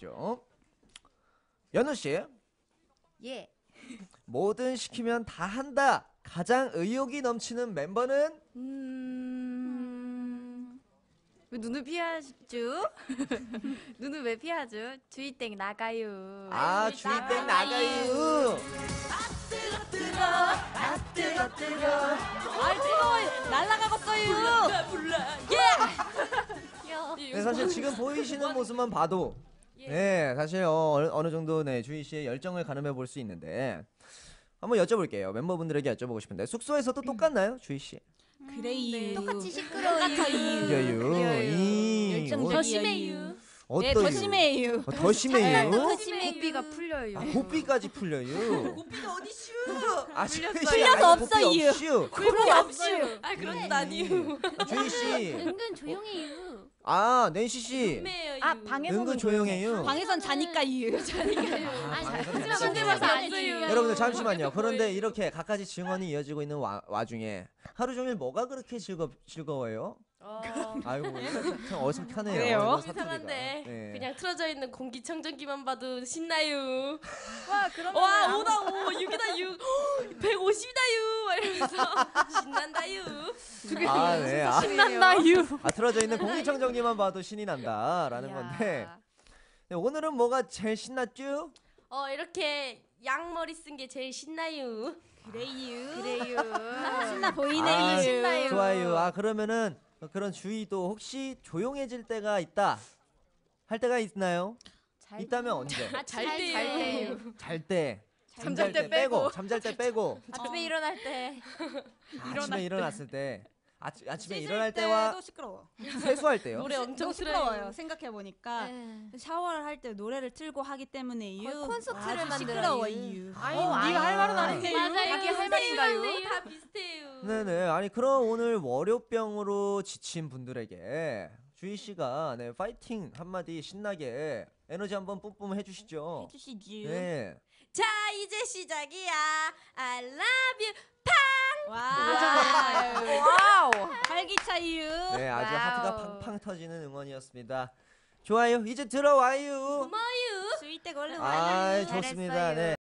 하죠. 연우 씨, 예. 뭐든 시키면 다 한다. 가장 의욕이 넘치는 멤버는 음. 왜 눈을 피하죠? 눈을 왜 피하죠? 주의땡 나가요. 아 주인땡 나가요. 아이 뜨거워 날라가겠어요. 네, 사실 지금 보이시는 모습만 봐도 네 사실 어, 어느- 어느 정도 네 주희 씨의 열정을 가늠해 볼 수 있는데 한번 여쭤볼게요. 멤버분들에게 여쭤보고 싶은데 숙소에서도 똑같나요, 주희 씨? 그래요. 똑같이 시끄러워요. 이 열정적이에요. 어, 심해요. 어떠요? 네, 더 심해요. 어, 더 심해요. 고삐가 풀려요. 아, 고삐까지 풀려요. 고삐가 어디 슈? 아, 주희 씨, 풀려서 없어요. 고삐 없어요. 아 그런 건 아니에요. 아, 주희 씨, 은근 조용해요. 아 낸시 씨, 아 은근 조용해요. 방에선 자니까요. 하지만 침대 봐서 안 아니에요. 돼요. 여러분들 잠시만요. 그런데 이렇게 각가지 증언이 이어지고 있는 와, 와중에 하루 종일 뭐가 그렇게 즐거 즐거워요? 아이고 참 어색하네요. 그래요? 이거 사투리가. 이상한데 네. 그냥 틀어져 있는 공기청정기만 봐도 신나요. 와 그러면 와 오다 오 6이다 6 150이다 6 이러면서 신난다유. 아, 네. 아, 신난다유. 아 틀어져 있는 공기청정기만 봐도 신이 난다라는 건데 네, 오늘은 뭐가 제일 신났죠? 어 이렇게 양머리 쓴 게 제일 신나요. 그래요. 그래요. 신나 보이네요. 아, 신나요. 좋아요. 아 그러면은 그런 주의도 혹시 조용해질 때가 있다 할 때가 있나요? 있다면 언제? 잘잘 돼요. 돼요. 잘 때. 잠잘 때 빼고. 잠잘 때 빼고 아침에 일어날 때. 아침에 일어났을 때 아치, 아침에 일어날 때와 시끄러워. 세수할 때요. 노래 엄청. 시끄러워요. 생각해 보니까 네. 샤워를 할 때 노래를 틀고 하기 때문에요. 거의 콘서트를 아주 만들어요. 시끄러워요. 아유, 네가 할 말은 아닌데. 맞아요. 자기 할 말인가요? 다 비슷해요. 네네. 아니 그럼 오늘 월요병으로 지친 분들에게 주희 씨가 네 파이팅 한마디 신나게 에너지 한번 뿜뿜 해주시죠. 해주시지. 네. 자 이제 시작이야. I love you. 와. 와우. 활기차유. 네 아주 와우. 하트가 팡팡 터지는 응원이었습니다. 좋아요. 이제 들어와요. 고마워요. 수위 때 걸려. 아 좋습니다. 네.